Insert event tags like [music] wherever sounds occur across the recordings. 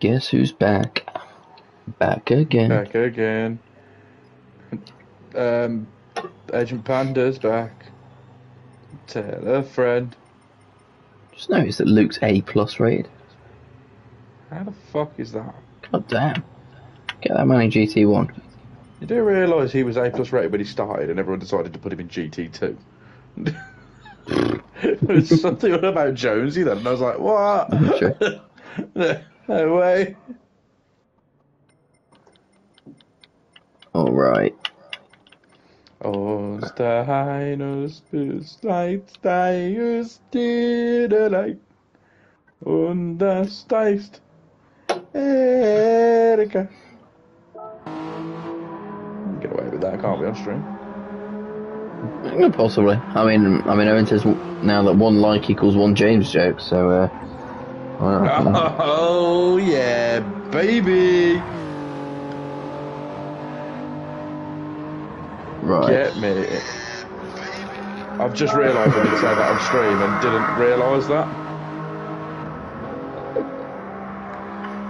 Guess who's back? Back again. Back again. Um, Agent Panda's back. Tell a friend. Just noticed that Luke's A plus rated. How the fuck is that? God damn. Get that money GT1. You do realise he was A plus rated when he started, and everyone decided to put him in GT two. [laughs] There's something about Jonesy then, and I was like, what? Sure. [laughs] no, way. Alright. Os deines Bistleits deines Diedeleit und das steifst Erika. Get away with that, can't be on stream? Possibly. I mean, I mean, Owen says now that one like equals one James joke, so, uh. I don't know. Oh, yeah, baby! Right. Get me. I've just realised I did say that on stream and didn't realise that.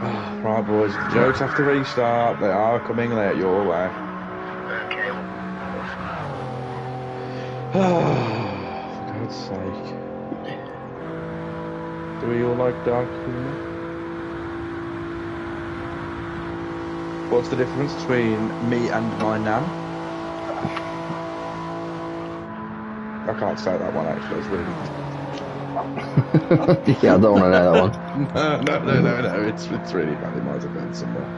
[sighs] Right, boys, the jokes have to restart. They are coming late your way. Ah, [sighs] for God's sake. Do we all like dark humour? What's the difference between me and my nan? I can't say that one actually. It's really [laughs] yeah, I don't want to know that one. [laughs] no, no, no, no, no. It's it's really bad. It might have been somewhere.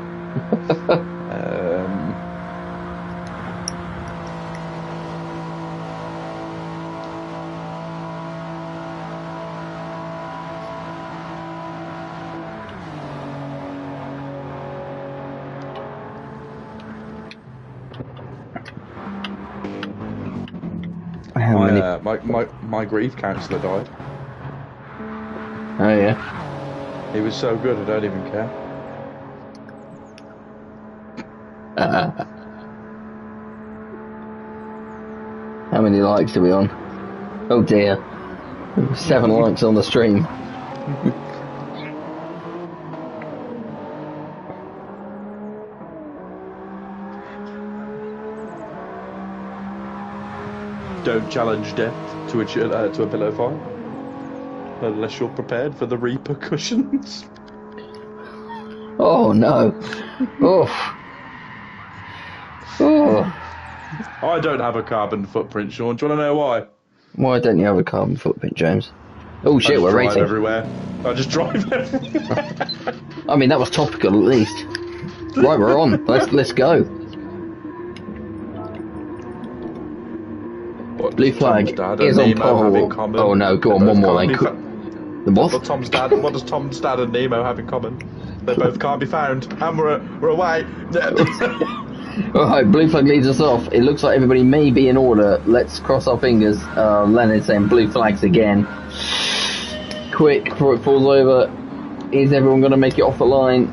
My, my grief counsellor died. Oh, yeah. He was so good. I don't even care. Uh, [laughs] how many likes are we on? Oh dear. Seven likes on the stream. [laughs] Don't challenge death to a uh, to a pillow fight unless you're prepared for the repercussions. Oh no. Oof. Oh. I don't have a carbon footprint, Sean. Do you want to know why? Why don't you have a carbon footprint, James? Oh I shit, just we're drive racing. everywhere. I just drive [laughs] everywhere. I mean, that was topical at least. Right, we're on. Let's let's go. Blue flag dad is on Nemo have in pole. common? Oh no, go on, one both more can't then. be fa- The what? What Tom's dad? What does Tom's dad and Nemo have in common? They both can't be found, and we're we're away. [laughs] Alright, blue flag leads us off. It looks like everybody may be in order. Let's cross our fingers. Uh, Leonard saying blue flags again. Quick, before it falls over. Is everyone going to make it off the line?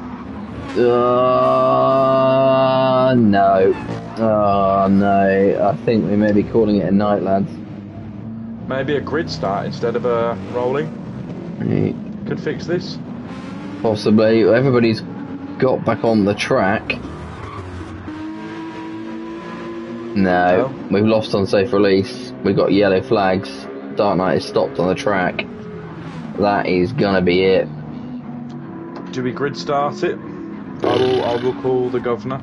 Uh, no. Oh, no. I think we may be calling it a night, lads. Maybe a grid start instead of a rolling Right, could fix this. Possibly. Everybody's got back on the track. No, No? we've lost on safe release. We've got yellow flags. Dark Knight is stopped on the track. That is gonna be it. Do we grid start it? I will. I will call the governor.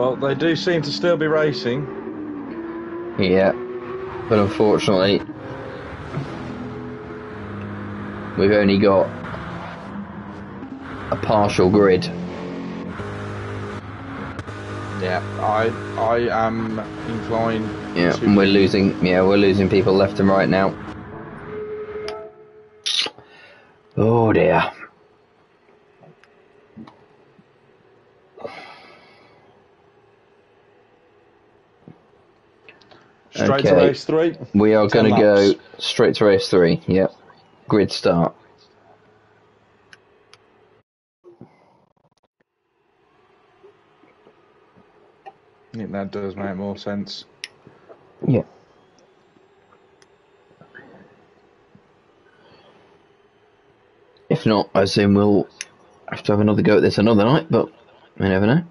Well, they do seem to still be racing. Yeah, but unfortunately, we've only got a partial grid. Yeah, I I am inclined. Yeah, to and we're losing. Yeah, we're losing people left and right now. Oh dear. Straight okay. to race three. We are going to go straight to race three. Yep. Grid start. I think that does make more sense. Yeah. If not, I assume we'll have to have another go at this another night, but we never know.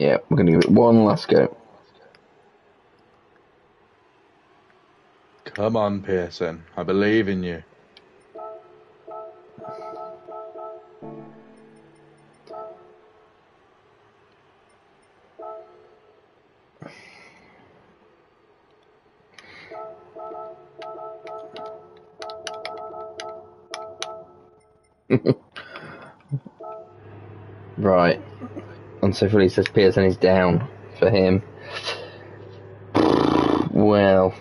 Yeah, we're going to give it one last go. Come on, Pearson. I believe in you. So Philly says Pearson is down for him. Well.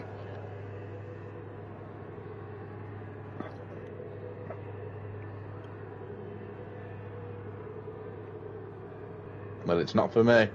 Well, it's not for me.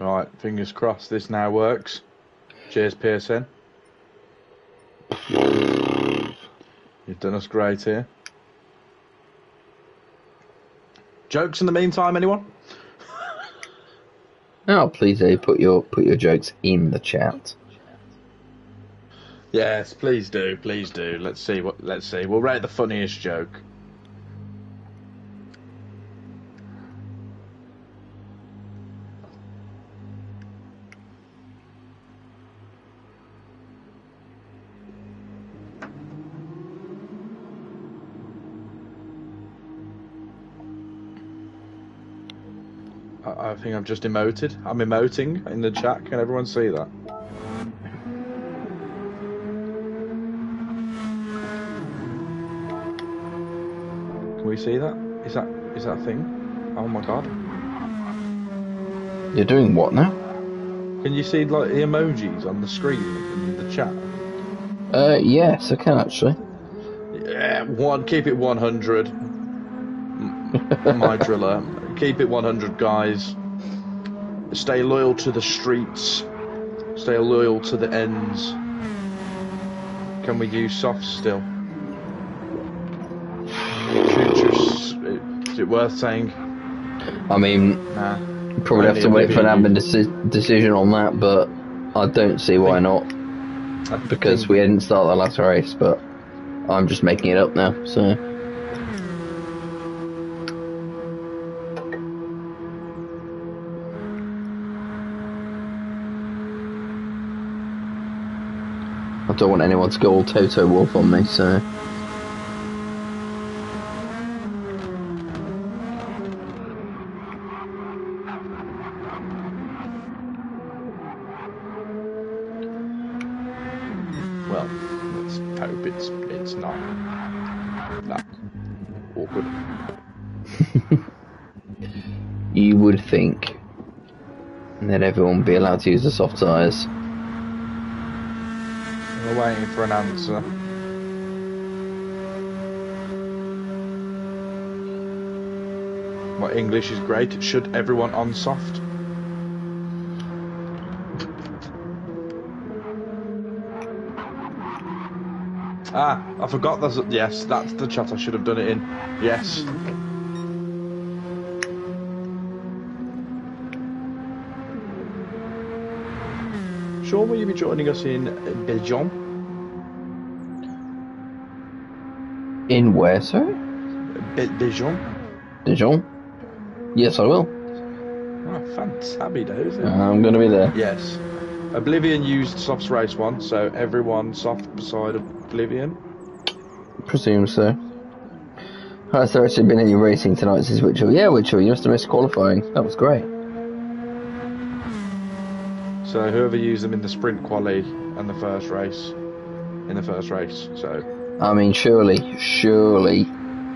Right, fingers crossed this now works. Cheers, Pearson. You've done us great here. Jokes in the meantime, anyone? [laughs] Oh, please do put your put your jokes in the chat. Yes, please do, please do. Let's see what. Let's see. We'll rate the funniest joke. I, I think I've just emoted. I'm emoting in the chat. Can everyone see that? Can we see that? Is that is that a thing? Oh my god. You're doing what now? Can you see like the emojis on the screen in the chat? Uh, yes, I can actually. Yeah, one. Keep it 100. My driller. Keep it 100, guys. Stay loyal to the streets. Stay loyal to the ends. Can we use soft still? Is it worth saying? I mean, Nah. probably have to wait for an admin deci- decision on that, but I don't see why not. Because we didn't start the last race, but I'm just making it up now. So I don't want anyone to go all Toto Wolff on me. So Well, let's hope it's it's not that awkward. [laughs] you would think that everyone would be allowed to use the soft tires. Waiting for an answer. My English is great. Should everyone on soft? Ah, I forgot a, yes, that's the chat I should have done it in. Yes. Sean, will you be joining us in Belgium? In where? Be- Belgium? Dijon? Yes, I will. Ah, oh, fantastic, days. I'm going to be there. Yes. Oblivion used Soft's race once, so everyone soft beside Oblivion. Presume so. Has there actually been any racing tonight since Witcher? Yeah, Witcher, you must have missed qualifying. That was great. So whoever used them in the sprint quali and the first race. in the first race. So I mean, surely, surely,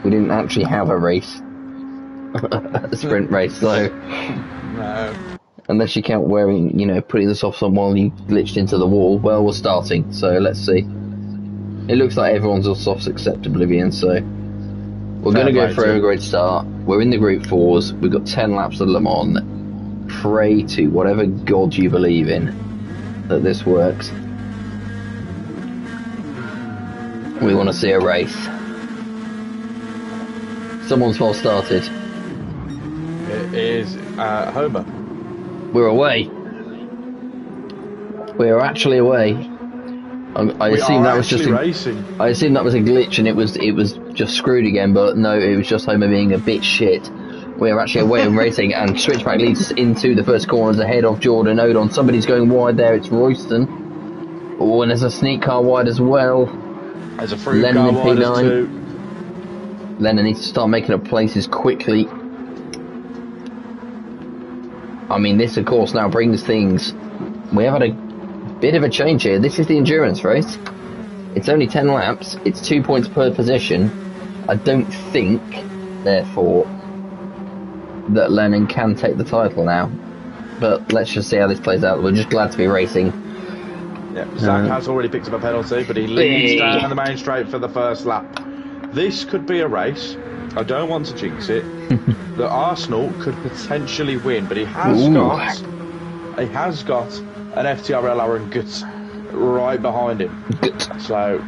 we didn't actually have a race, [laughs] a sprint race. So no, unless you count wearing, you know, putting the softs on while you glitched into the wall, well, we're starting. So let's see. It looks like everyone's on softs except Oblivion. So we're going to go for a great start. We're in the group fours. We've got ten laps of Le Mans. Pray to whatever god you believe in that this works. We want to see a race. Someone's well started. it is uh, Homer. We're away. We're actually away. I, I We assume that was just a, racing. I assume that was a glitch and it was it was just screwed again, but no, it was just Homer being a bit shit. We're actually away and racing, and Switchback leads us into the first corners ahead of Jordan Odon. Somebody's going wide there. It's Royston. Oh, and there's a sneak car wide as well. There's a fruit Lennon in P9. two. Lennon needs to start making up places quickly. I mean, this of course now brings things. We have had a bit of a change here. This is the endurance race. It's only 10 laps, it's two points per position. I don't think, therefore, that Lennon can take the title now. But let's just see how this plays out. We're just glad to be racing. Yeah, Zach Uh, has already picked up a penalty, but he leads Hey. down the main straight for the first lap. This could be a race. I don't want to jinx it. [laughs] that Arsenal could potentially win, but he has Ooh. got he has got an FTRL Aaron Guts right behind him. Good. So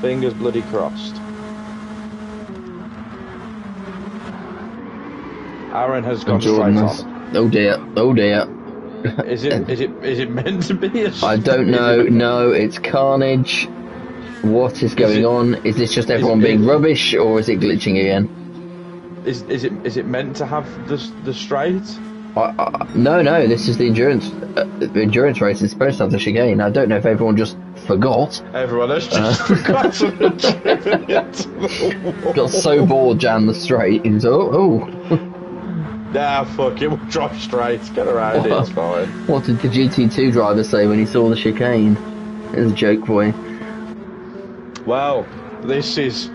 fingers bloody crossed. Aaron has gone And straight Jordan has. on. Oh dear, oh dear. [laughs] Is it [laughs] is it is it meant to be a I don't know. [laughs] No, it's carnage. What is going it- on? Is this just everyone it- being rubbish, or is it glitching again? Is is it is it meant to have the the straight? I, I, no, no. This is the endurance. Uh, the endurance race is supposed to have the chicane. I don't know if everyone just forgot. Everyone has Uh. just and driven into the wall. Got so bored, jammed the straight. And so, oh, Nah, fuck it. We'll drive straight. Get around it. It's fine. what did the GT2 driver say when he saw the chicane? There's a joke for you. Well, this is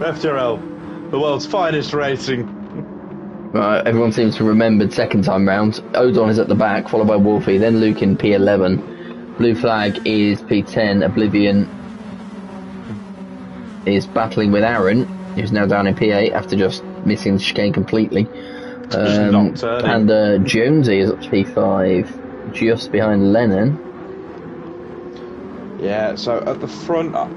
FTRL, the world's finest racing. Right, everyone seems to remember second time round. Odon is at the back, followed by Wolfie, then Luke in P11. Blue flag is P10. Oblivion is battling with Aaron, who's now down in P8 after just missing the chicane completely. Um, not turning. Panda Jonesy is up to P5, just behind Lennon. Yeah. So at the front, uh,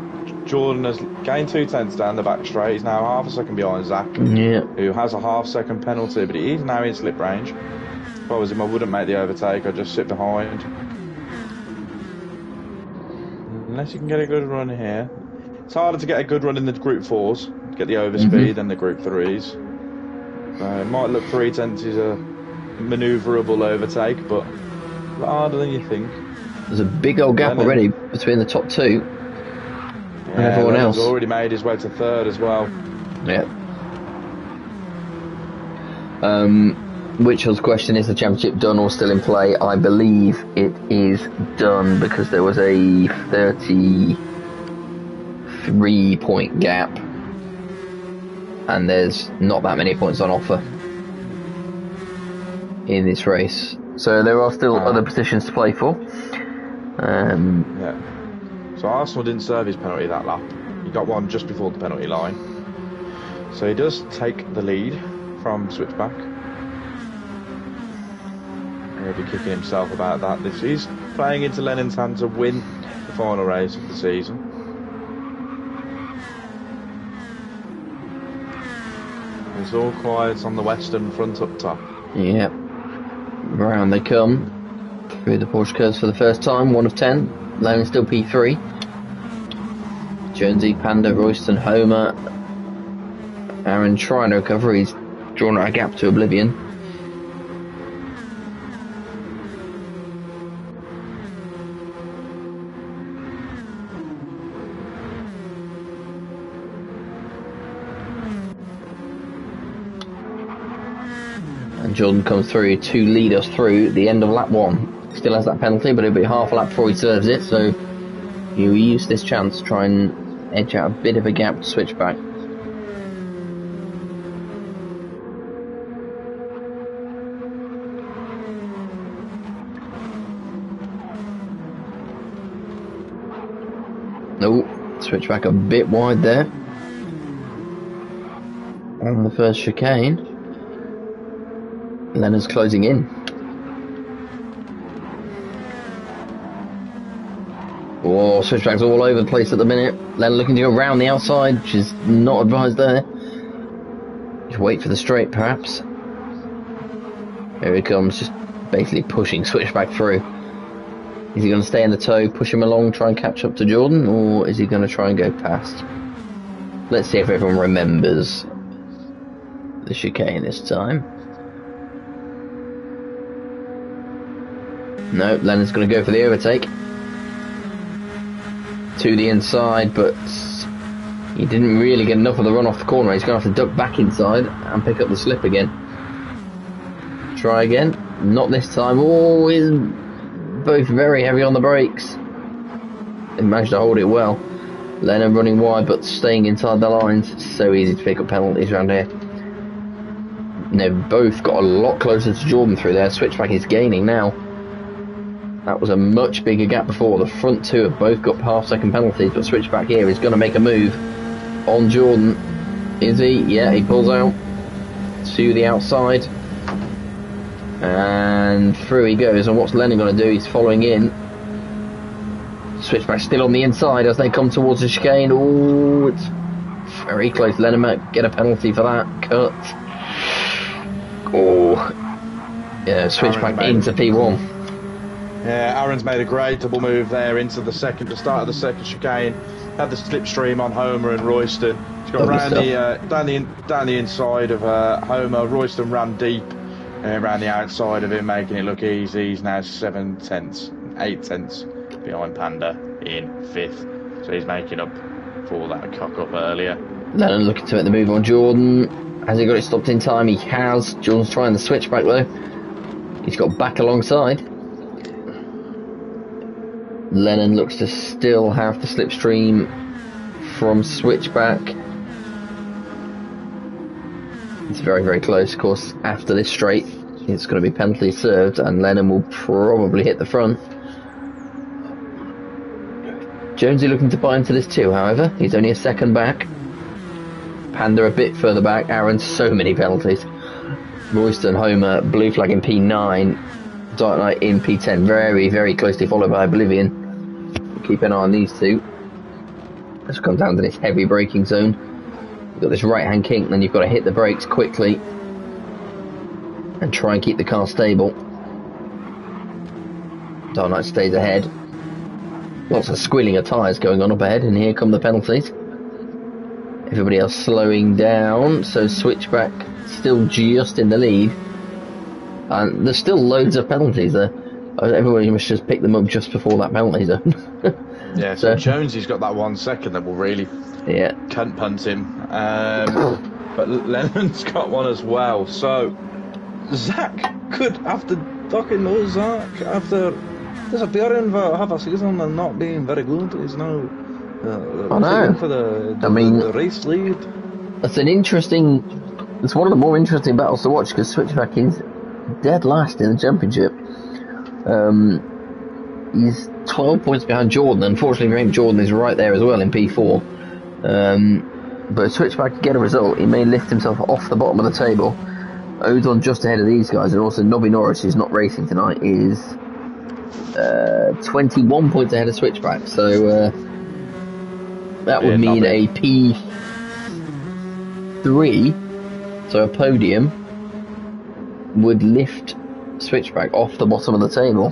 Jordan has gained two tenths down the back straight. He's now half a second behind Zach. Yeah, who has a half second penalty, but he is now in slip range. If I was him, I wouldn't make the overtake, I'd just sit behind. Unless you can get a good run here. It's harder to get a good run in the group fours, get the overspeed, and the group threes. Uh, it might look three tenths is a manoeuvrable overtake, but harder than you think. there's a big old gap already between the top two. Yeah, everyone Lennon's else. already made his way to third as well. Yeah. Um, Witchell's question is the championship done or still in play? I believe it is done because there was a 33 point gap and there's not that many points on offer in this race. So there are still Ah. other positions to play for. Um, Yeah. So Arsenal didn't serve his penalty that lap. He got one just before the penalty line. So he does take the lead from Switchback. He'll be kicking himself about that. This is playing into Lennon's hand to win the final race of the season. It's all quiet on the western front up top. Yep. Round they come. Through the Porsche curves for the first time, one of ten. Lennon still P3. Jonesy, Panda, Royston, Homer. Aaron trying to recover. He's drawn out a gap to Oblivion. Jordan comes through to lead us through the end of lap one. still has that penalty, but it'll be half a lap before he serves it, so he'll use this chance to try and edge out a bit of a gap to switch back. No, switch back a bit wide there. On the first chicane. Leonard's closing in. Oh, switchbacks all over the place at the minute. Leonard looking to go around the outside, which is not advised there. Just wait for the straight, perhaps. Here he comes, just basically pushing [laughs] switchback through. Is he going to stay in the toe, push him along, try and catch up to Jordan, or is he going to try and go past? Let's see if everyone remembers the chicane this time. No, Leonard's going to go for the overtake. To the inside, but he didn't really get enough of the run off the corner. He's going to have to duck back inside and pick up the slip again. Try again. Not this time. Oh, he's both very heavy on the brakes. They managed to hold it well. Leonard running wide but staying inside the lines. So easy to pick up penalties around here. They've both got a lot closer to Jordan through there. Switchback is gaining now. That was a much bigger gap before. The front two have both got half second penalties, but Switchback here is going to make a move on Jordan. Is he? Yeah, he pulls out to the outside. And through he goes. And what's Lennon going to do? He's following in. Switchback still on the inside as they come towards the chicane. Oh, it's very close. Lennon might get a penalty for that. Cut. Oh, yeah, switchback into P1. Yeah, Aaron's made a great double move there into the second, the start of the second chicane. Had the slipstream on Homer and Royston. He's got the, uh, down the down the inside of uh, Homer. Royston ran deep uh, around the outside of him, making it look easy. He's now seven tenths, eight tenths behind Panda in fifth, so he's making up for that cock up earlier. Lennon looking to make the move on Jordan. Has he got it stopped in time? He has. Jordan's trying the switch back though. He's got back alongside. Lennon looks to still have the slipstream from switchback. It's very, very close. Of course, after this straight, it's going to be penalty served, and Lennon will probably hit the front. Jonesy looking to buy into this too, however. He's only a second back. Panda a bit further back. Aaron, so many penalties. Royston, Homer, blue flag in P9. Dark Knight in P10, very, very closely followed by Oblivion. Keep an eye on these two. Let's come down to this heavy braking zone. You've got this right hand kink, then you've got to hit the brakes quickly and try and keep the car stable. Dark Knight stays ahead. Lots of squealing of tyres going on up ahead, and here come the penalties. Everybody else slowing down, so switchback still just in the lead. And there's still loads of penalties there. Uh, Everybody must just pick them up just before that penalty zone. [laughs] Yeah, so, Jonesy's got that one second that will really yeah. cunt punt him. Um, but Lennon's got one as well. So Zach could, after talking to Zach, after disappearing for half a season and not being very good, is now uh, I know. for the, the, I mean- the race lead. It's an interesting. It's one of the more interesting battles to watch because Switchback is dead last in the championship. Um, he's 12 points behind Jordan. Unfortunately for him, Jordan is right there as well in P4. Um, but Switchback can get a result, he may lift himself off the bottom of the table. Odon just ahead of these guys, and also Nobby Norris, who's not racing tonight, is uh, 21 points ahead of Switchback. So uh, that would Yeah, mean a P3 so a podium would lift Switchback off the bottom of the table.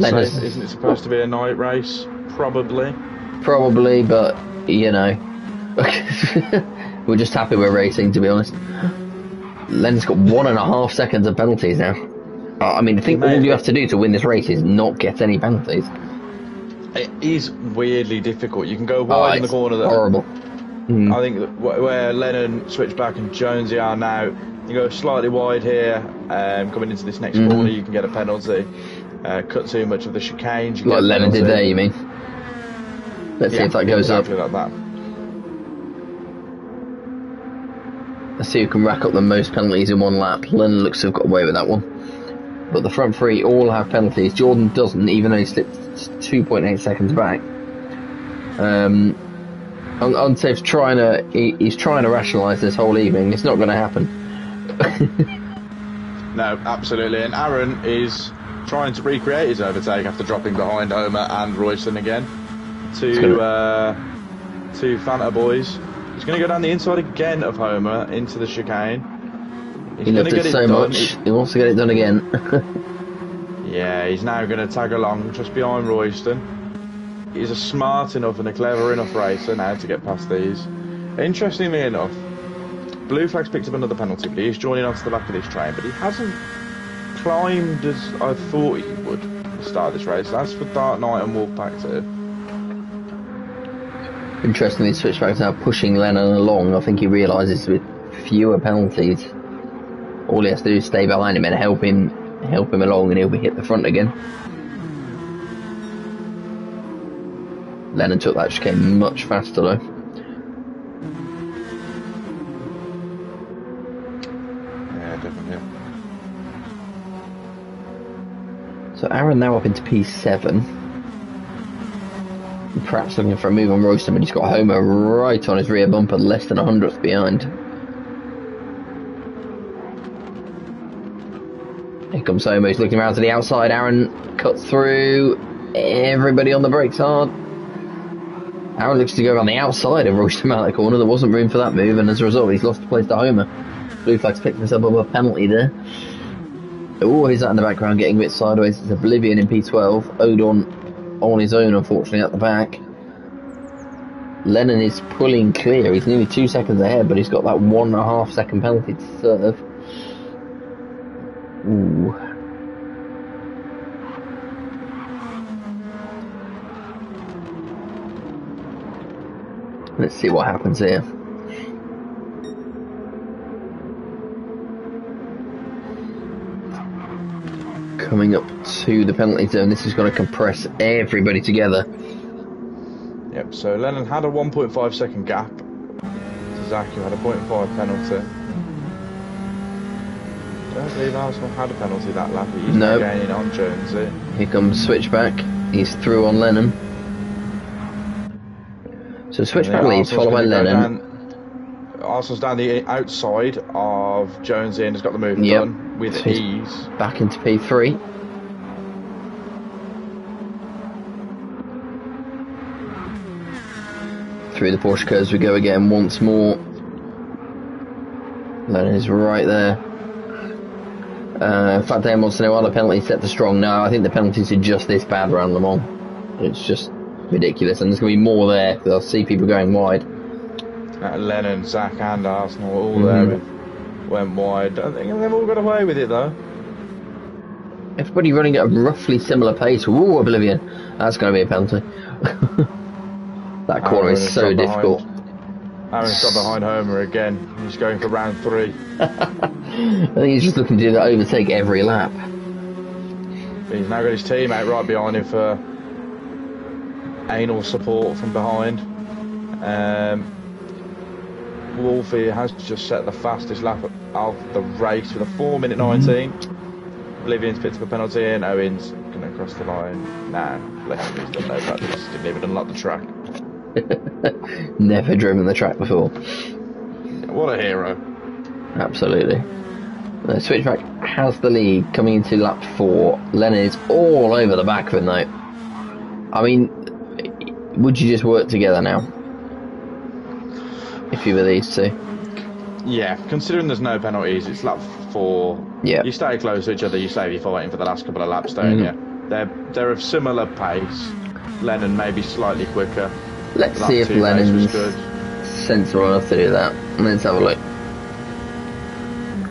Say, isn't it supposed to be a night race? Probably. Probably, but you know, [laughs] we're just happy we're racing. To be honest, Len's got one and a half seconds of penalties now. I mean, I think all you have to do to win this race is not get any penalties. It is weirdly difficult. You can go Oh, wide in the corner there. horrible. I think where Lennon, Switchback, and Jonesy are now, you go slightly wide here, um, coming into this next Mhm. corner, you can get a penalty. Uh, cut too much of the chicane. you Like Lennon did there, you mean? Let's see if that goes exactly up. like that. Let's see who can rack up the most penalties in one lap. Lennon looks to have got away with that one. But the front three all have penalties. Jordan doesn't, even though he slipped 2.8 seconds back. Um, Unsafe's trying to, he, he's trying to rationalise this whole evening. It's not going to happen. [laughs] No, absolutely. And Aaron is trying to recreate his overtake after dropping behind Homer and Royston again gonna- to uh, to Fanta Boys. He's going to go down the inside again of Homer into the chicane. He's he loved to it get it so done. much, he wants to get it done again. [laughs] Yeah, he's now going to tag along just behind Royston. He's a smart enough and a clever enough racer now to get past these. Interestingly enough, Blue Flag's picked up another penalty, but he's joining onto the back of this train, but he hasn't climbed as I thought he would at the start of this race. That's for Dark Knight and Wolfpack too. Interestingly, Switchback's now pushing Lennon along. I think he realises with fewer penalties, all he has to do is stay behind him and help him, help him along, and he'll be hit the front again. Lennon took that chicane much faster though. Yeah, definitely. So Aaron now up into P7. Perhaps looking for a move on Royston, but he's got Homer right on his rear bumper, less than a hundredth behind. Here comes Homer, he's looking around to the outside. Aaron cuts through. Everybody on the brakes hard. Looks to go around the outside of Royston out of the corner. There wasn't room for that move, and as a result, he's lost the place to Homer. Blue Flag's picked himself up a penalty there. Oh, he's out in the background getting a bit sideways. It's Oblivion in P12. Odon on his own, unfortunately, at the back. Lennon is pulling clear. He's nearly two seconds ahead, but he's got that one and a half second penalty to serve. Ooh. Let's see what happens here. Coming up to the penalty zone, this is going to compress everybody together. Yep, so Lennon had a 1.5 second gap to Zach, who had a 0.5 penalty. don't believe Arsenal had a penalty that lap. He's no. gaining on Jonesy. Here comes Switchback. He's through on Lennon. So Switchback And then leads, gonna Lennon. Arsenal's down the outside of Jonesy and has got the move Yep. done with So ease. Back into P3. Through the Porsche curves we go again once more. Lennon is right there. Uh, in fact, Dan wants to know are the penalties set to strong? No, I think the penalties are just this bad around Le Mans. It's just ridiculous, and there's going to be more there. Because I'll see people going wide. Uh, Lennon, Zach, and Arsenal all Mhm. there with, went wide. I think they've all got away with it though. Everybody running at a roughly similar pace. Ooh, Oblivion. That's going to be a penalty. [laughs] that corner is so difficult. Aaron's got behind Homer again. He's going for round three. [laughs] I think he's just looking to overtake every lap. He's now got his teammate right behind him for anal support from behind. Um, Wolfie has just set the fastest lap of the race with a 4 minute 19. Oblivion's picked up a penalty and Owens going to cross the line. Nah, left he's done no practice. Didn't even unlock the track. [laughs] Never driven the track before. What a hero. Absolutely. The switchback has the lead coming into lap four. Lennon is all over the back of him though. I mean, would you just work together now? If you were these two? Yeah, considering there's no penalties, it's lap four. Yeah. You stay close to each other, you save your fighting for the last couple of laps, don't Mhm. you? They're, they're of similar pace. Lennon maybe slightly quicker. Let's Lap see if Lennon's sensible enough to do that. Let's have a look.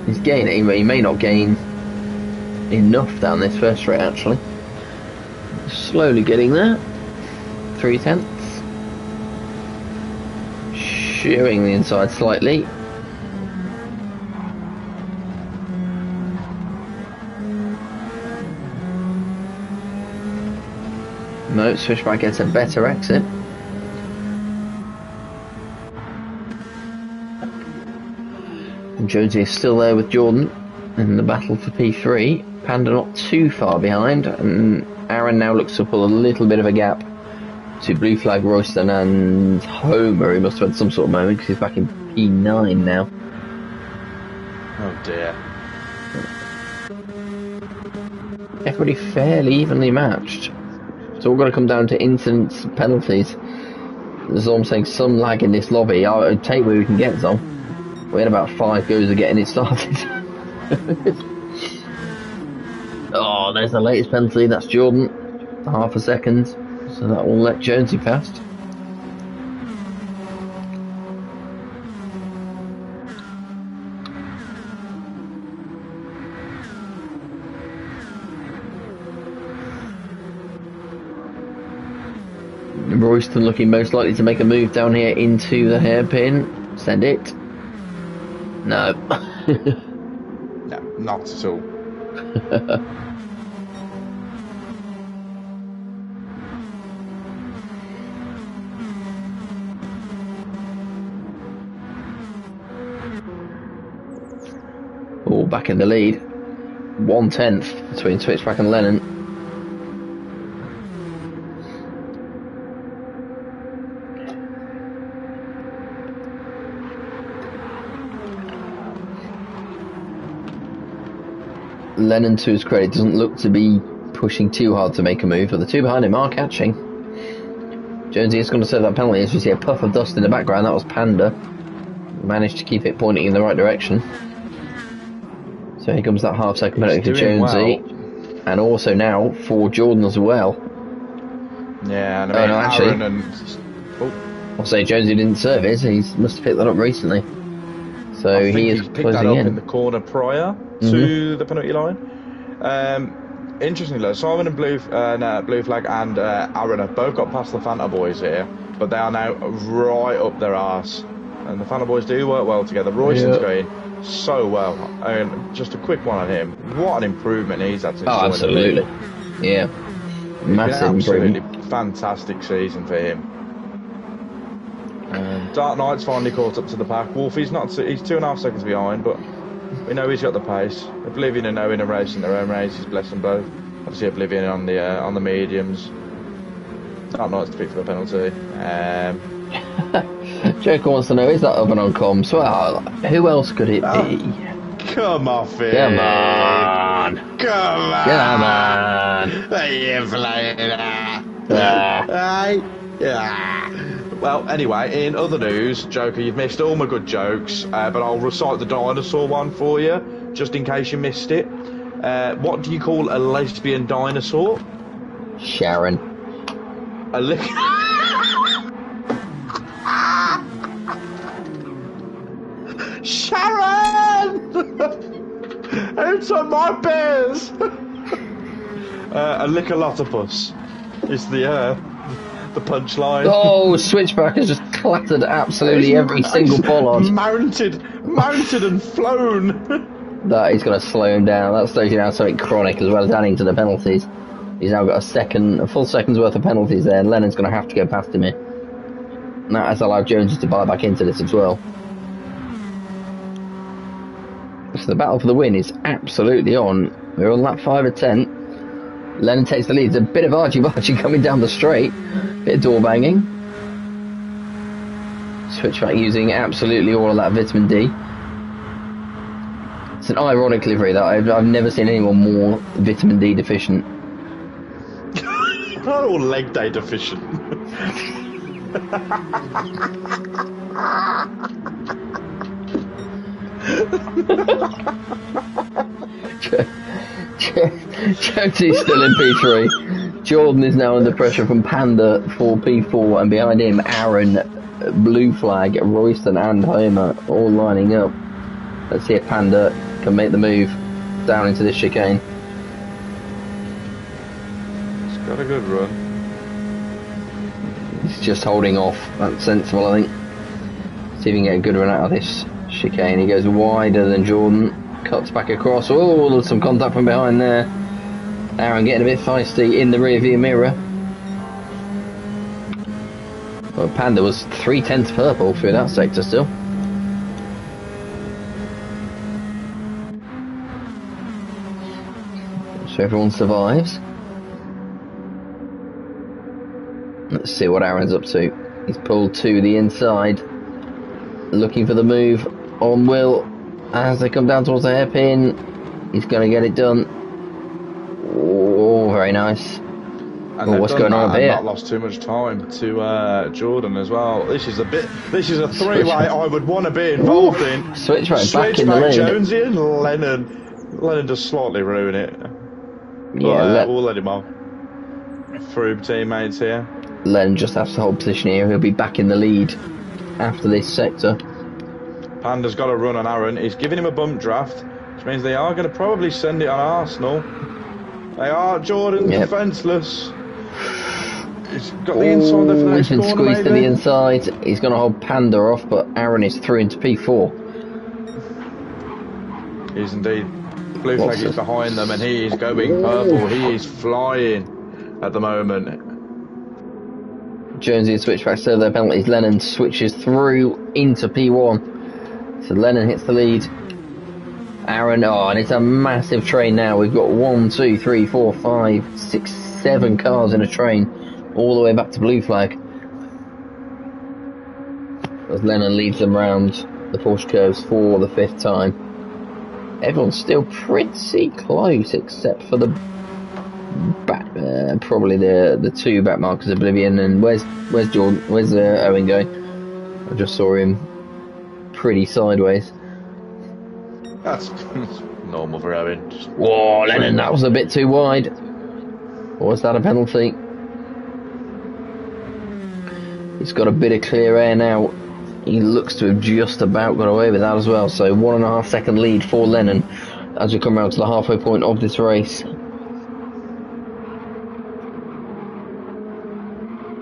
He's gaining, but he may not gain enough down this first straight actually. Slowly getting there. Three tenths. shearing the inside slightly. No, Switchback gets a better exit. And Jonesy is still there with Jordan in the battle for P3. Panda not too far behind, and Aaron now looks to pull a little bit of a gap to Blue Flag, Royston, and Homer. He must have had some sort of moment because he's back in P9 now. Oh dear. Everybody fairly evenly matched. So we're going to come down to incidents, and penalties. I'm saying, some lag in this lobby. Oh, I'll take where we can get some. We had about five goes of getting it started. [laughs] oh, there's the latest penalty. That's Jordan. Half a second. So that will let Jonesy past. Royston looking most likely to make a move down here into the hairpin. Send it. No. [laughs] No, not at all. [laughs] back in the lead. One tenth between Switchback and Lennon. Lennon, to his credit, doesn't look to be pushing too hard to make a move, but the two behind him are catching. Jonesy is going to serve that penalty as we see a puff of dust in the background. That was Panda. Managed to keep it pointing in the right direction. So here comes that half second penalty for Jonesy. And also now for Jordan as well. Yeah, and Oh, I mean, no, actually- and oh, I'll say Jonesy didn't serve his, he must have picked that up recently. So he is picked that up in. in the corner prior Mm-hmm. to the penalty line. Um, interestingly, though, Simon and Blue, uh, no, Blue Flag and uh, Aaron have both got past the Fanta boys here, but they are now right up their arse. And the Fanta boys do work well together. Royston's Yeah. going so well. And just a quick one on him. What an improvement he's had since Oh, joining the league. absolutely. Yeah. Massive absolutely improvement. fantastic season for him. Um, Dark Knight's finally caught up to the pack. Wolfie's not. He's two and a half seconds behind, but we know he's got the pace. Oblivion and Owen are racing their own races. Bless them both. Obviously, Oblivion on the uh, on the mediums. Dark Knight's to pick for the penalty. Um, [laughs] Joker wants to know, is that oven on comms? Well, who else could it be? come off it! Come on! Come on! Come on! Are you that? Ah. Aye. Yeah. Well, anyway, in other news, Joker, you've missed all my good jokes, uh, but I'll recite the dinosaur one for you, just in case you missed it. Uh, what do you call a lesbian dinosaur? Sharon. A lick. [laughs] Sharon! Out on my bears! uh, a lickalotopus is the uh, the punchline. Oh, Switchback has just clattered absolutely every single bollard. Mounted, mounted and flown. That is going to slow him down. That's taking out something chronic as well as adding to the penalties. He's now got a second, a full second's worth of penalties there, and Lennon's going to have to go past him here. And that has allowed Jonesy to buy back into this as well. So the battle for the win is absolutely on. We're on lap 5 of 10. Lennon takes the lead. There's a bit of archie barchie [laughs] coming down the straight. Bit of door banging. Switchback using absolutely all of that vitamin D. It's an ironic livery that I've, I've never seen anyone more vitamin D deficient. [laughs] Not all leg day deficient. [laughs] Jonesy's still in P3. Jordan is now under pressure from Panda for P4, and behind him, Aaron, Blue Flag, Royston, and Homer all lining up. Let's see if Panda can make the move down into this chicane. It's got a good run. He's just holding off. That's sensible, I think. See if he can get a good run out of this chicane. He goes wider than Jordan. Cuts back across. Oh, there's some contact from behind there. Aaron getting a bit feisty in the rear view mirror. Well, Panda was three tenths purple through that sector still. So everyone survives. Let's see what Aaron's up to. He's pulled to the inside, looking for the move on Will as they come down towards the hairpin. He's going to get it done. Oh, very nice. They've what's going on here? Not lost too much time to uh, Jordan as well. This is a bit. This is a three-way I would want to be involved in. Switchback back in the lead. Jonesy and Lennon. Lennon just slightly ruin it. But, Yeah, uh, let, we'll let him on. Through teammates here. Lennon just has to hold position here. He'll be back in the lead after this sector. Panda's got to run on Aaron. He's giving him a bump draft, which means they are going to probably send it on Arsenal. They are Jordan Yep. defenceless. He's got the inside for the he's been corner, squeezed to the inside. He's going to hold Panda off, but Aaron is through into P4. He's indeed. Blue What's flag is behind them, and he is going purple. He is flying at the moment. Jonesy and Switchback serve their penalties. Lennon switches through into P1. So Lennon hits the lead. Aaron, oh, and it's a massive train now. We've got one, two, three, four, five, six, seven cars in a train, all the way back to Blue Flag. As Lennon leads them round the Porsche curves for the fifth time. Everyone's still pretty close, except for the back, uh, probably the the two back markers, Oblivion and where's where's Jordan? Where's uh, Owen going? I just saw him pretty sideways. That's [laughs] normal for Owen. Whoa, Lennon, that was a bit too wide. Or was that a penalty? He's got a bit of clear air now. He looks to have just about got away with that as well. So one and a half second lead for Lennon as we come round to the halfway point of this race.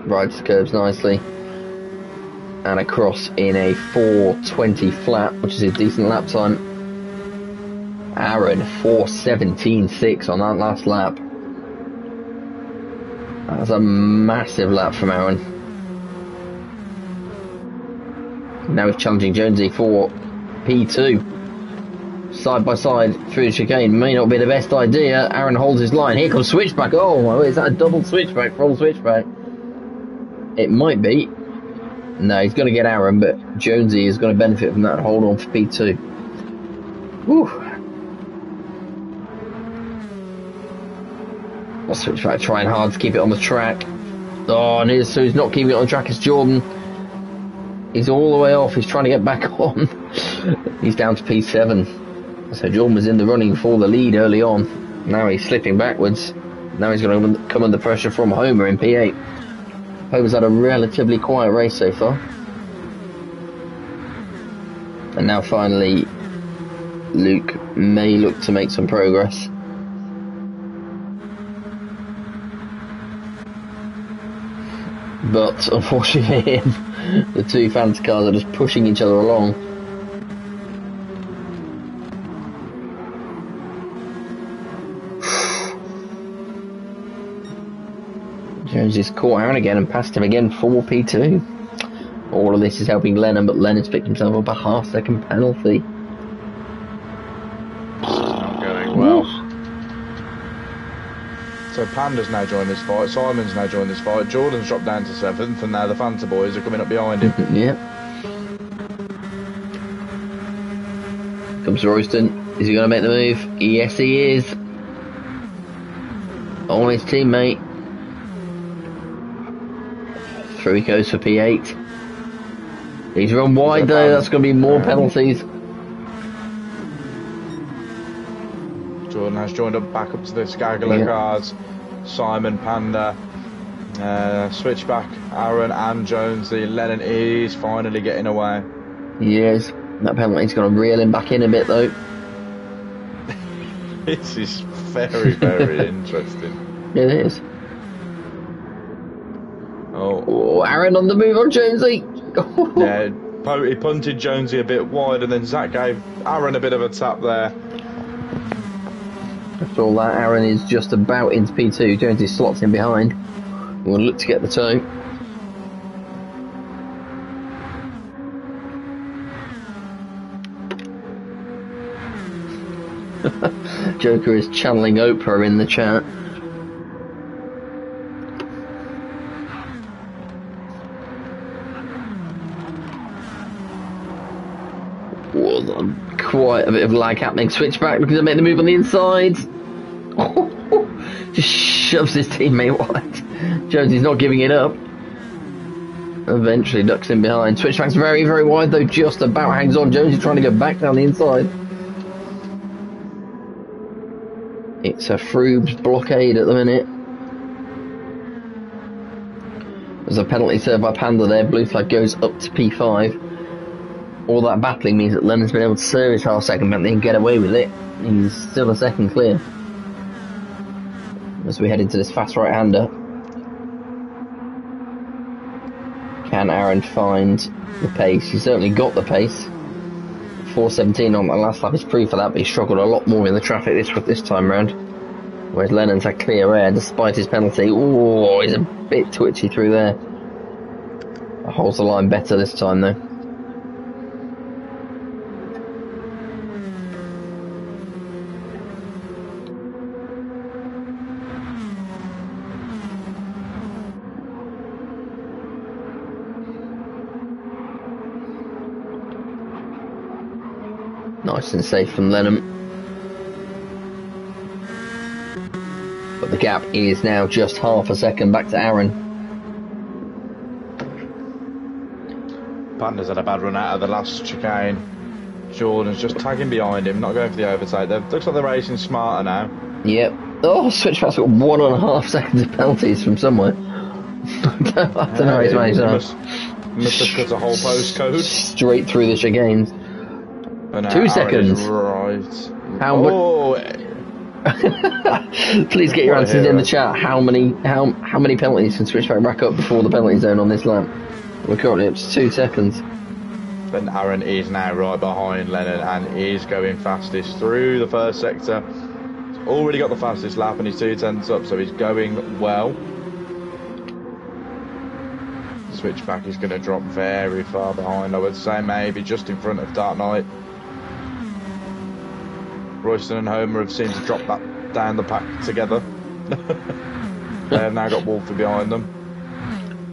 Rides the curves nicely. And across in a 420 flat, which is a decent lap time. Aaron 417.6 on that last lap. That was a massive lap from Aaron. Now he's challenging Jonesy for P2. Side by side through the chicane may not be the best idea. Aaron holds his line. Here comes switchback. Oh, is that a double switchback? Full switchback. It might be. No, he's going to get Aaron, but Jonesy is going to benefit from that hold on for P2. Whew. Well, switchback trying hard to keep it on the track. Oh, and so he's not keeping it on track. It's Jordan. He's all the way off. He's trying to get back [laughs] on. he's down to P7. So Jordan was in the running for the lead early on. Now he's slipping backwards. Now he's going to come under pressure from Homer in P8. Homer's had a relatively quiet race so far. And now finally, Luke may look to make some progress. But [laughs] unfortunately, [laughs] the two fancy cars are just pushing each other along. Jones is caught Aaron again and passed him again for P2. All of this is helping Lennon, but Lennon's picked himself up a half second penalty. Not going well. So Panda's now joined this fight. Simon's now joined this fight. Jordan's dropped down to seventh, and now the Fanta boys are coming up behind him. [laughs] Yep. Comes Royston. Is he going to make the move? Yes, he is. On his teammate. Through he goes for P8. He's run wide though, that's going to be more penalties. Jordan has joined up back up to the Skagala Yeah. cars. Simon, Panda, uh, Switchback, Aaron, and Jones. The Lennon is finally getting away. Yes, that penalty's going to reel him back in a bit though. [laughs] This is very, very [laughs] interesting. It is. Oh, Oh, Aaron on the move on Jonesy. [laughs] yeah. he punted Jonesy a bit wide, and then Zach gave Aaron a bit of a tap there. After all that, Aaron is just about into P2. Jonesy slots in behind. We'll look to get the toe. [laughs] Joker is channeling Oprah in the chat. Whoa, quite a bit of lag happening. Switchback looking to make the move on the inside. [laughs] Just shoves his teammate wide. Jonesy's not giving it up. Eventually ducks in behind. Switchback's very, very wide though, just about hangs on. Jonesy trying to go back down the inside. It's a Froobs blockade at the minute. There's a penalty served by Panda there. Blue flag goes up to P5. All that battling means that Lennon's been able to serve his half second penalty and get away with it. He's still a second clear. As we head into this fast right hander. Can Aaron find the pace? He's certainly got the pace. 417 on the last lap is proof of that, but he struggled a lot more in the traffic this this time round. Whereas Lennon's had clear air despite his penalty. Oh, he's a bit twitchy through there. Holds the line better this time though. Nice and safe from Lennon. But the gap is now just half a second back to Aaron. Panda's had a bad run out of the last chicane. Jordan's just tagging behind him, not going for the overtake. They looks like they're racing smarter now. Yep. Oh, Switchback's got one and a half seconds of penalties from somewhere. [laughs] I don't, know how he's managed that. must have cut a whole postcode. Straight through the chicanes. Two Aaron seconds. Right. How oh, [laughs] Please get your What answers in the chat. How many how how many penalties can Switchback rack up before the penalty zone on this lap? We're currently up to two seconds. But Aaron is now right behind Lennon and is going fastest through the first sector. He's already got the fastest lap and he's two tenths up, so he's going well. Switchback is going to drop very far behind, I would say, maybe just in front of Dark Knight. Royston and Homer have seemed to drop that down the pack together. [laughs] they have now got Wolfie behind them.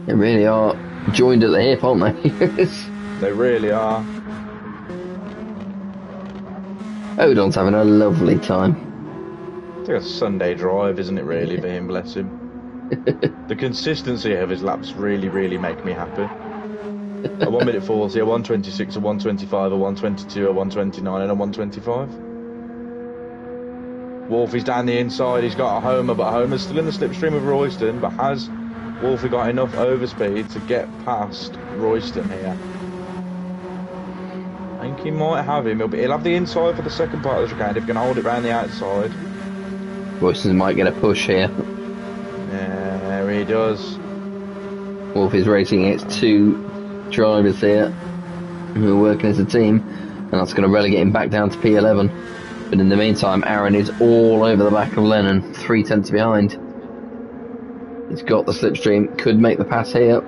They really are joined at the hip, aren't they? [laughs] They really are. Odon's having a lovely time. It's like a Sunday drive, isn't it, really, for him, bless him? [laughs] the consistency of his laps really, really make me happy. A 1 minute 40, a 126, a 125, a 122, a 129, and a 125. Wolfie's down the inside, he's got a Homer, but Homer's still in the slipstream of Royston, but has Wolfie got enough overspeed to get past Royston here? I think he might have him. He'll, be, he'll have the inside for the second part of the chicane if he can hold it round the outside. Royston might get a push here. Yeah, he does. Wolf is racing against two drivers here who are working as a team, and that's going to relegate him back down to P11. But in the meantime, Aaron is all over the back of Lennon, three tenths behind. He's got the slipstream, could make the pass here.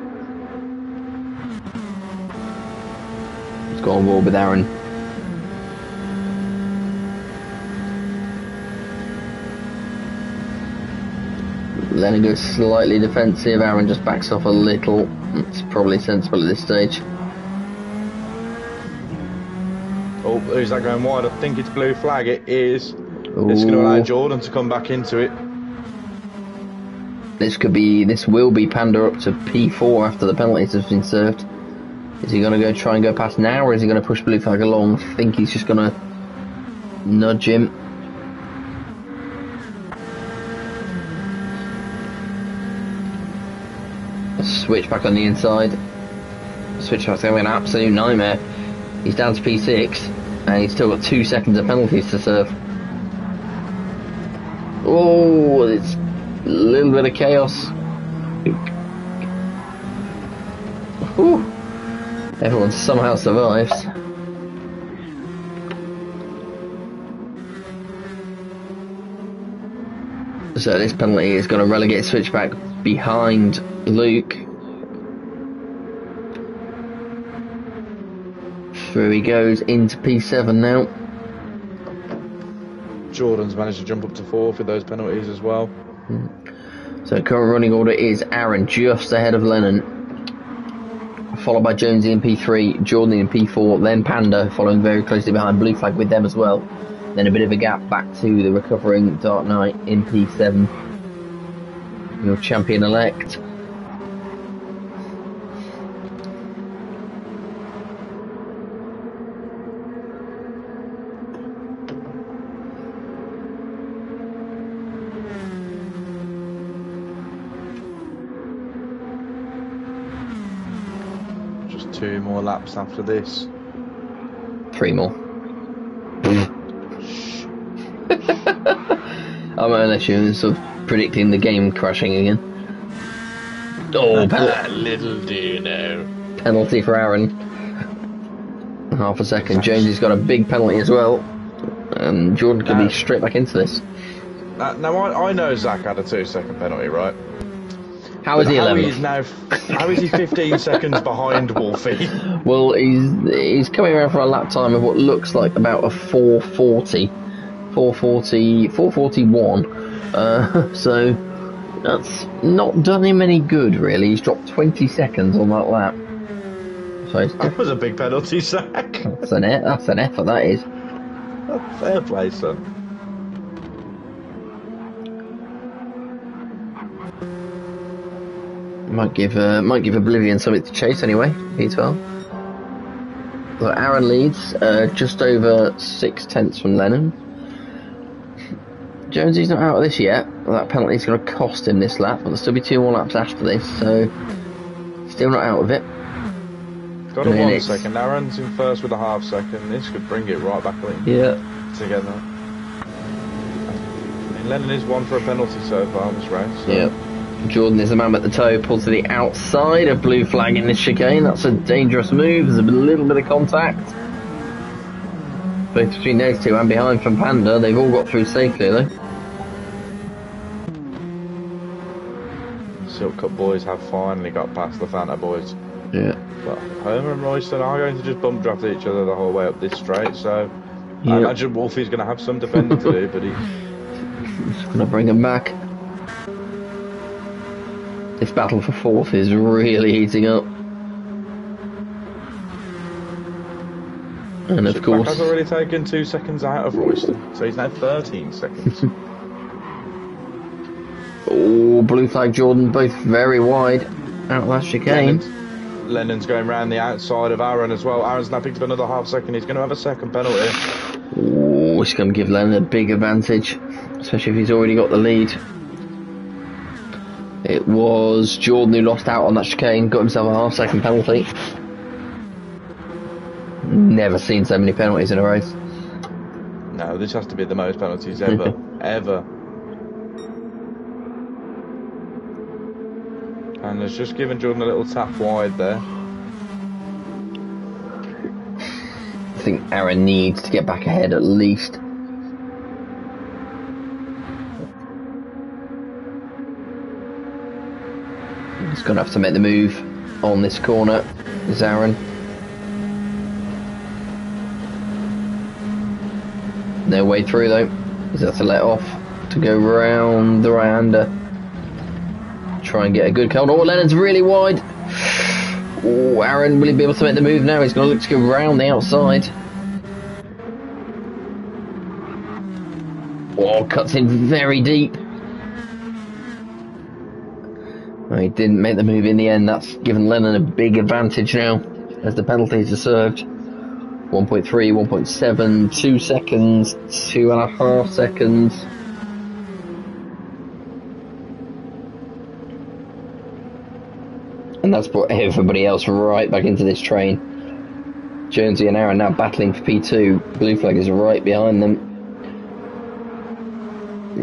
He's on board with Aaron. Lennon goes slightly defensive. Aaron just backs off a little. It's probably sensible at this stage. Who's that going wide? I think it's blue flag. It is. It's going to allow Jordan to come back into it. This could be. This will be Panda up to P4 after the penalties have been served. Is he going to go try and go past now, or is he going to push Blue Flag along? I think he's just going to nudge him. Switch back on the inside. Switch back's going to be an absolute nightmare. He's down to P6, and he's still got two seconds of penalties to serve. Oh, it's a little bit of chaos. Whew. Everyone somehow survives. So this penalty is going to relegate Switchback behind Luke. Through he goes into P7 now. Jordan's managed to jump up to fourth with those penalties as well. Hmm. So current running order is Aaron just ahead of Lennon. Followed by Jonesy in P3, Jordan in P4, then Panda following very closely behind Blue Flag with them as well. Then a bit of a gap back to the recovering Dark Knight in P7. Your champion elect. Just two more laps after this. Three more. I'm unless you're sort of predicting the game crashing again. Oh, uh, pen- little do you know. penalty for Aaron. Half a second. Jonesy's got a big penalty as well. And Jordan could No. be uh, straight back into this. Uh, now I, I know Zach had a two second penalty, right? How is he how 11? is now? How is he 15 [laughs] seconds behind Wolfie? [laughs] Well, he's he's coming around for a lap time of what looks like about a 440, 440, 441. Uh, [laughs] so that's not done him any good, really. He's dropped 20 seconds on that lap. So That was a big penalty, Zach. that's an that's an effort. That is. Fair play, son. Might give uh, might give Oblivion something to chase anyway. P12. Well, Aaron leads uh, just over six tenths from Lennon. Jonesy's not out of this yet. Well, that penalty's going to cost him this lap, but there'll still be two more laps after this, so still not out of it. Got a I mean, one. Aaron's in first with a half second. This could bring it right back in Yeah. together. I mean, Lennon is one for a penalty so far in this race. so- Yeah. Jordan is a man at the toe, pulls to the outside of blue flag in this chicane. That's a dangerous move. There's a little bit of contact. Both between those two and behind from Panda. They've all got through safely though. Silk Cup boys have finally got past the Fanta boys. Yeah. But Homer and Royston are going to just bump draft each other the whole way up this straight, so I imagine Wolfie's going to have some defending to do, but he's [laughs] Gonna bring him back. This battle for fourth is really heating up. And of course, has already taken two seconds out of Royston, so he's now 13 seconds. [laughs] oh, blue flag Jordan, both very wide out of chicane. Lennon's, Lennon's going round the outside of Aaron as well. Aaron's now picked up another half second. He's going to have a second penalty. Oh, it's going to give Lennon a big advantage, especially if he's already got the lead. It was Jordan who lost out on that chicane, got himself a half second penalty. Never seen so many penalties in a race. No, this has to be the most penalties ever, [laughs] ever. And has just given Jordan a little tap wide there. I think Aaron needs to get back ahead at least. He's going to have to make the move on this corner, is Aaron. No way through though. He's have to let off to go round the Ryanda. Try and get a good count. Oh, Lennon's really wide. Oh, Aaron, will he be able to make the move now? He's going to look to go round the outside. Oh, cuts in very deep. Well, he didn't make the move in the end. That's given Lennon a big advantage now as the penalties are served. 1.3, 1.7, 2 seconds, 2.5 seconds. And that's brought everybody else right back into this train. Jonesy and Aaron now battling for P2. Blue flag is right behind them.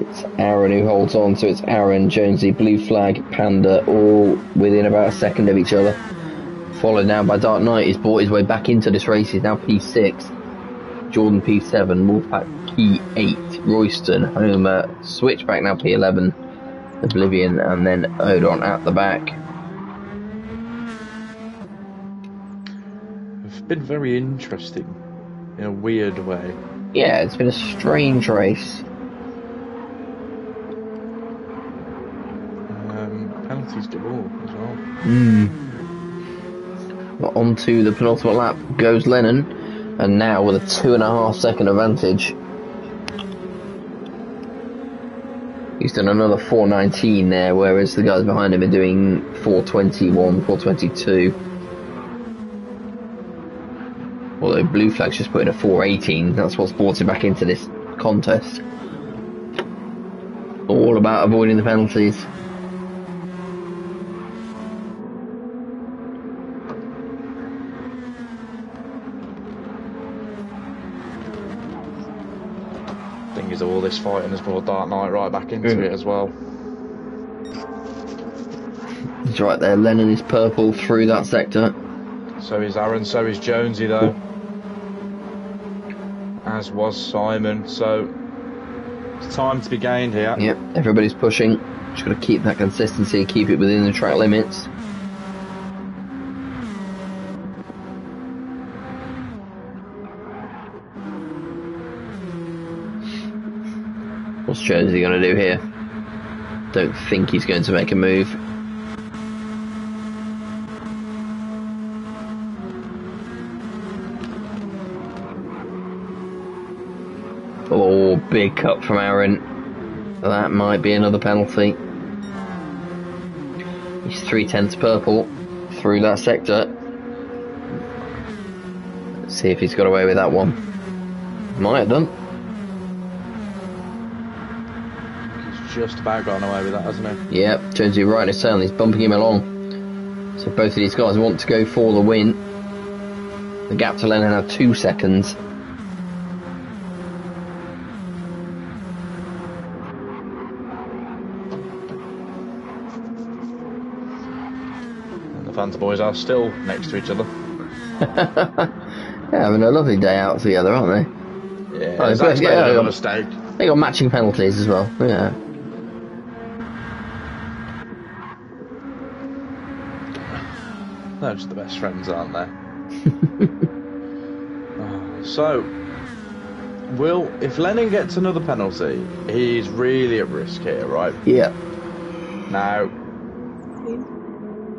It's Aaron who holds on, so it's Aaron, Jonesy, Blue Flag, Panda, all within about a second of each other. Followed now by Dark Knight, he's bought his way back into this race. He's now P6. Jordan P7, Wolfpack P8, Royston, Homer, Switchback now P11, Oblivion, and then Odon at the back. It's been very interesting in a weird way. Yeah, it's been a strange race. Um, as well. Hmm. But onto the penultimate lap goes Lennon, and now with a two and a half second advantage. He's done another 419 there, whereas the guys behind him are doing 421, 422. Although Blue Flag's just put in a 418, that's what's brought him back into this contest. All about avoiding the penalties. Is, all this fighting has brought Dark Knight right back into Mm. it as well. He's right there, Lennon is purple through that sector. So is Aaron, so is Jonesy though. As was Simon, so it's time to be gained here. Yep, everybody's pushing. Just got to keep that consistency, keep it within the track limits. What's Jonesy going to do here? Don't think he's going to make a move. Oh, big cut from Aaron. That might be another penalty. He's three tenths purple through that sector. Let's see if he's got away with that one. Might have done. Just about gotten away with that, hasn't he? Yep, Jonesy right in his turn. He's bumping him along. So both of these guys want to go for the win. The gap to Lennon now two seconds. And the Fanta boys are still next to each other. [laughs] They're having a lovely day out together, aren't Yeah, Oh, yeah, a yeah. a mistake. they? They got matching penalties as well. Yeah. They're just the best friends, aren't they? [laughs] Oh, so, Will, if Lennon gets another penalty, he's really at risk here, right? Yeah. Now,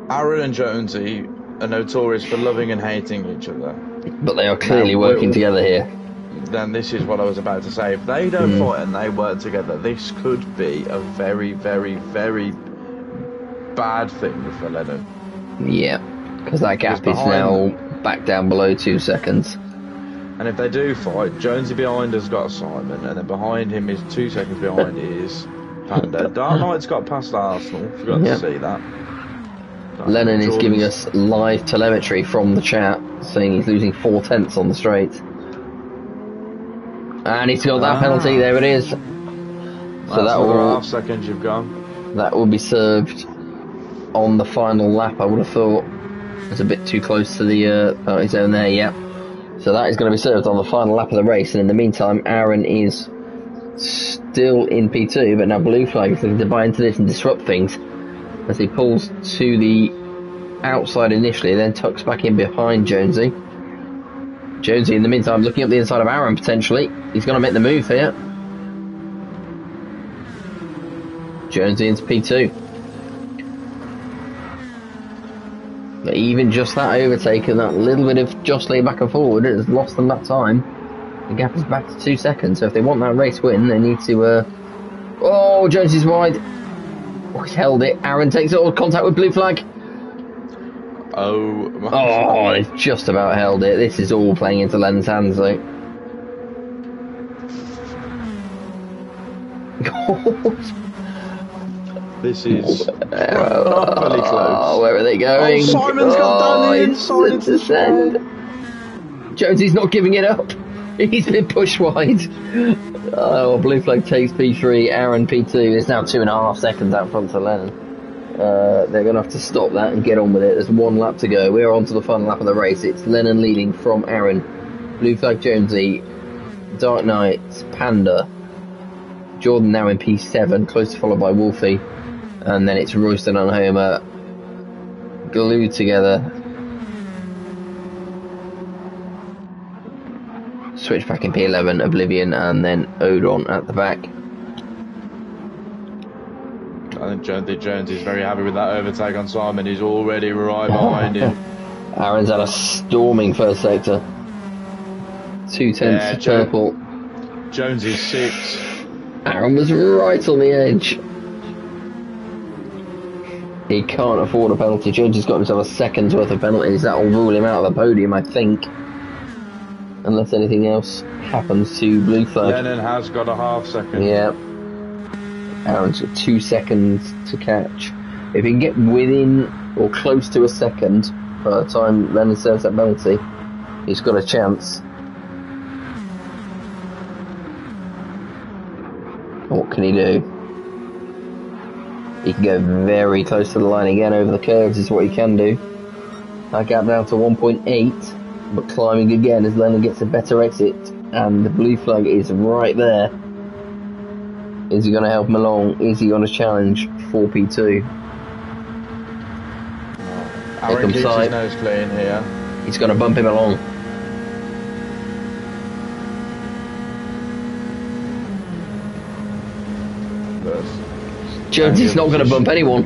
Aaron and Jonesy are notorious for loving and hating each other. But they are clearly Now, working Will- together here. Then this is what I was about to say. If they don't Mm. fight and they work together, this could be a very, very, very bad thing for Lennon. Yeah. Because that gap is now back down below two seconds. And if they do fight, Jonesy behind has got Simon, and then behind him is two seconds behind [laughs] is Panda. Dark Knight's got past Arsenal. Forgot Yeah. to see that. Dark Lennon Knight is giving us live telemetry from the chat, saying he's losing four tenths on the straight. And he's got that Ah. penalty. There it is. So That's that will half second you've gone. that will be served on the final lap. I would have thought it's a bit too close to the uh, penalty zone there. Yeah. So that is going to be served on the final lap of the race. And in the meantime, Aaron is still in P2, but now Blue Flag is looking to buy into this and disrupt things as he pulls to the outside initially, then tucks back in behind Jonesy. Jonesy, in the meantime, looking up the inside of Aaron potentially. He's going to make the move here. Jonesy into P2. But even just that overtake and that little bit of jostling back and forward has lost them that time. The gap is back to two seconds, so if they want that race win, they need to. Uh... Oh, Jones is wide. Oh, he held it. Aaron takes all contact with blue flag. Oh, my Oh, they've just about held it. This is all playing into Len's hands, though. [laughs] This is [laughs] Oh, close. where are they going? Oh, Simon's got down the it's inside the the. Jonesy's not giving it up. He's been pushed wide. Oh, blue flag takes P3. Aaron P2 is now two and a half seconds out front to Lennon. Uh, they're going to have to stop that and get on with it. There's one lap to go. We're on to the final lap of the race. It's Lennon leading from Aaron. Blue Flag Jonesy, Dark Knight, Panda, Jordan now in P7, closely followed by Wolfie. And then it's Royston and Homer glued together. Switch back in P11, Oblivion, and then Odon at the back. I think Jonesy Jones is very happy with that overtake on Simon. He's already right behind him. [laughs] Aaron's had a storming first sector. Two tenths Yeah, purple. Jones is six. Aaron was right on the edge. He can't afford a penalty. Judge has got himself a second's worth of penalties. That'll rule him out of the podium, I think. Unless anything else happens to Blue Flag. Lennon has got a half second. Yeah. Aaron's got two seconds to catch. If he can get within or close to a second by the time Lennon serves that penalty, he's got a chance. What can he do? He can go very close to the line again over the curves is what he can do. That gap down to 1.8, but climbing again as Lennon gets a better exit, and the blue flag is right there. Is he going to help him along? Is he going to challenge 4P2? Aaron keeps his nose clean here. He's going to bump him along. Jonesy's not going to bump anyone.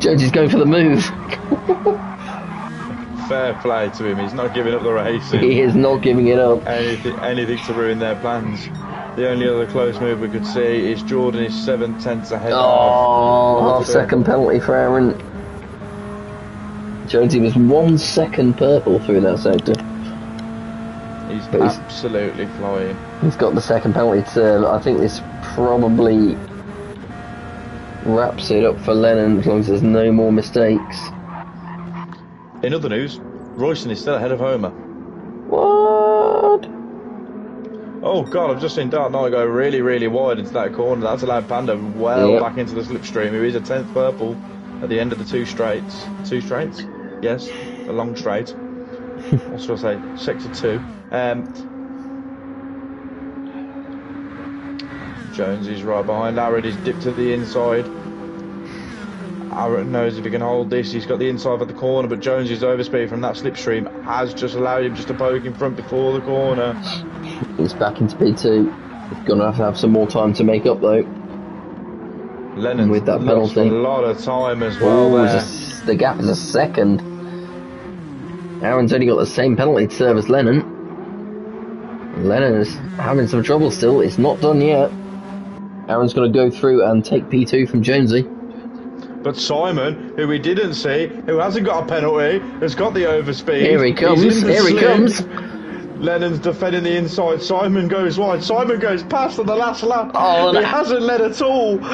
Jonesy's going for the move. [laughs] fair play to him. He's not giving up the race. He is not giving it up. anything, anything to ruin their plans. The only other close move we could see is Jordan is seven tenths ahead Oh, half second penalty for Aaron. Jonesy was one second purple through that sector. He's but he's- absolutely flying. He's got the second penalty serve. I think this probably wraps it up for Lennon as long as there's no more mistakes. In other news, Royston is still ahead of Homer. What? Oh god, I've just seen Dark Knight go really, really wide into that corner. That's allowed Panda well Yep. back into the slipstream. He is a tenth purple at the end of the two straights. Two straights? Yes, a long straight. [laughs] What should I say? Sector two. Um, Jones is right behind Aaron. He's dipped to the inside. Aaron knows if he can hold this. He's got the inside of the corner, but Jones's overspeed from that slipstream has just allowed him just to poke in front before the corner. He's back into P2. He's going to have to have some more time to make up though. Lennon With that penalty. a lot of time as well Oh, there. a- the gap is a second. Aaron's only got the same penalty to serve as Lennon. Lennon is having some trouble still. It's not done yet. Aaron's going to go through and take P2 from Jonesy. But Simon, who we didn't see, who hasn't got a penalty, has got the overspeed. Here he comes. Here he comes. Lennon's defending the inside. Simon goes wide. Simon goes past on the last lap. Oh, he hasn't led at all.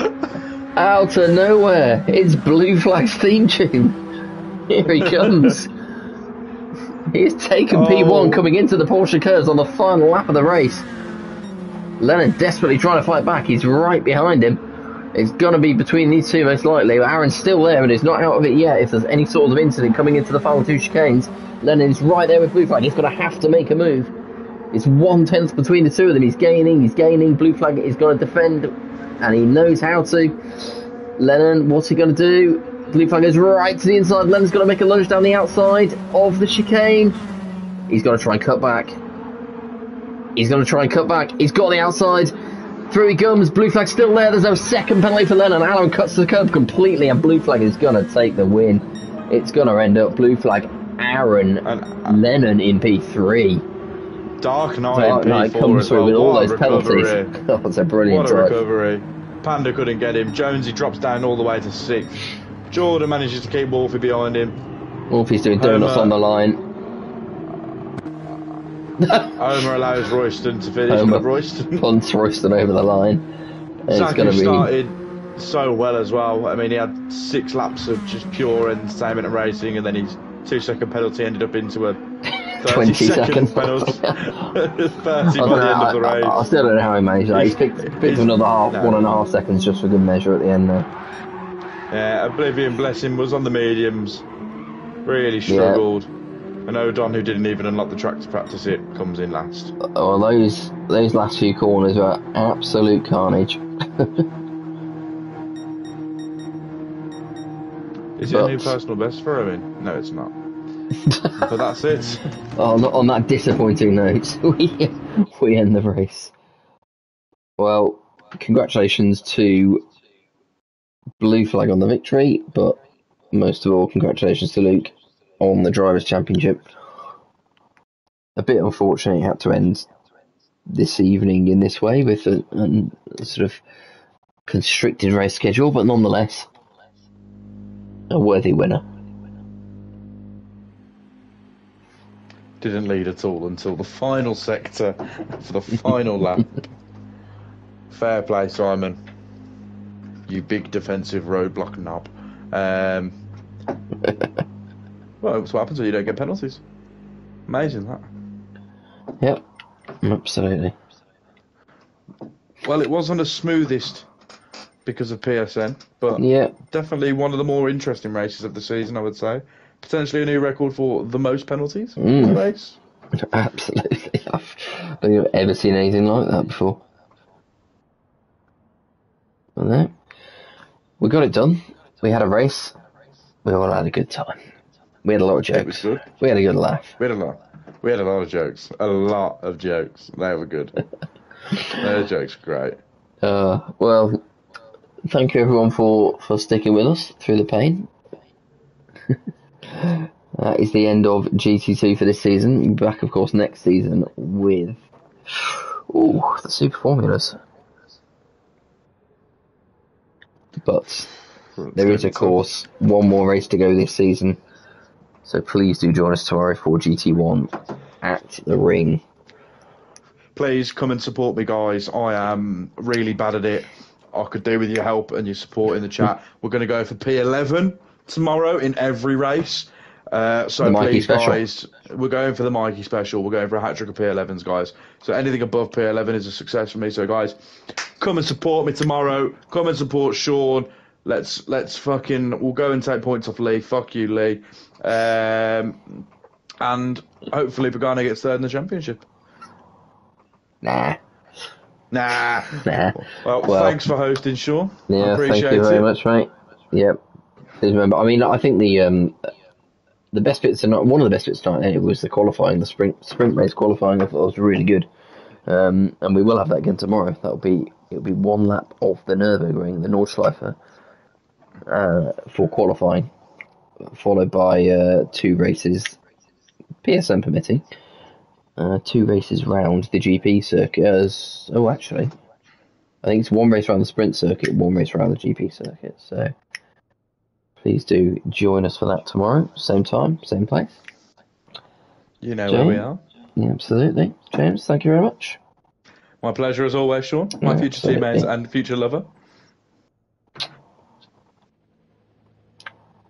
Out of nowhere, it's Blue Flag's theme tune. Here he comes. [laughs] He's taken Oh. P1 coming into the Porsche curves on the final lap of the race. Lennon desperately trying to fight back. He's right behind him. It's going to be between these two most likely. But Aaron's still there and he's not out of it yet. If there's any sort of incident coming into the final two chicanes, Lennon's right there with Blue Flag. He's going to have to make a move. It's one tenth between the two of them. He's gaining, he's gaining. Blue Flag is going to defend and he knows how to. Lennon, what's he going to do? Blue flag goes right to the inside. Lennon's going to make a lunge down the outside of the chicane. He's going to try and cut back. He's going to try and cut back. He's got the outside. Through he comes. Blue flag still there. There's no second penalty for Lennon. Allen cuts the curb completely, and blue flag is going to take the win. It's going to end up blue flag Aaron And uh, Lennon in P3. Dark Knight, Dark in Knight P4 comes through well. with all What those penalties. Oh, [laughs] that's a brilliant What a drive. recovery. Panda couldn't get him. Jonesy drops down all the way to sixth. Jordan manages to keep Wolfie behind him. Wolfie's doing donuts Homer. on the line. Homer allows Royston to finish. Homer. Royston [laughs] punts Royston over the line. It's gonna be. started so well as well. I mean, he had six laps of just pure entertainment and racing, and then his two second penalty ended up into a [laughs] 20 second penalty. [laughs] 30 I, by the end of the I, I, I still don't know how he managed that. He's He's- picked, picked he's- another half, no. one and a half seconds just for good measure at the end there. Yeah, Oblivion, Blessing was on the mediums. Really struggled. And Odon, who didn't even unlock the track to practice it, comes in last. Oh, those those last few corners were absolute carnage. [laughs] Is it a new personal best for him? No, it's not. [laughs] but that's it. Oh, not on that disappointing note, [laughs] we we end the race. Well, congratulations to Blue Flag on the victory, but most of all, congratulations to Luke on the Drivers' Championship. A bit unfortunate it had to end this evening in this way with a, a sort of constricted race schedule, but nonetheless, a worthy winner. Didn't lead at all until the final sector for the final lap. [laughs] Fair play, Simon. You big defensive roadblock knob. Um, [laughs] well, that's what happens when you don't get penalties. Amazing that. Yep, absolutely. Well, it wasn't the smoothest because of PSN, but Yeah, definitely one of the more interesting races of the season, I would say. Potentially a new record for the most penalties in a Mm. race. [laughs] absolutely. I've, I don't think I've ever seen anything like that before. But no, we got it done. We had a race. We all had a good time. We had a lot of jokes. We had a good laugh. We had a lot. We had a lot of jokes. A lot of jokes. They were good. [laughs] Their jokes were great. Uh, well, thank you everyone for, for sticking with us through the pain. [laughs] that is the end of GT2 for this season. Back, of course, next season with ooh, the Super Formulas. But there is, of course, one more race to go this season. So please do join us tomorrow for GT1 at the ring. Please come and support me, guys. I am really bad at it. I could do with your help and your support in the chat. We're going to go for P11 tomorrow in every race. Uh, so please, special. guys, we're going for the Mikey special. We're going for a hat trick of P11s, guys. So anything above P11 is a success for me. So, guys, come and support me tomorrow. Come and support Sean. Let's let's fucking we'll go and take points off Lee. Fuck you, Lee. Um, and hopefully Pagano gets third in the championship. Nah, Nah. nah. Well, Well- thanks for hosting, Sean. I Yeah, appreciate thank you very it. much, mate. Yep. Please remember. I mean, I think the um, the best bits tonight, one of the best bits tonight, anyway, was the qualifying, the sprint sprint race qualifying. I thought was really good. Um, and we will have that again tomorrow. That'll be it'll be one lap of the Nurburgring, the Nordschleife, uh, for qualifying, followed by uh, two races, PSN permitting, uh, two races round the GP circuit. As, oh, actually, I think it's one race around the sprint circuit, one race around the GP circuit. So please do join us for that tomorrow, same time, same place. You know where we are. Yeah, absolutely. James, thank you very much. My pleasure as always, Sean. My Yeah, future absolutely. teammate and future lover.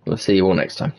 We'll see you all next time.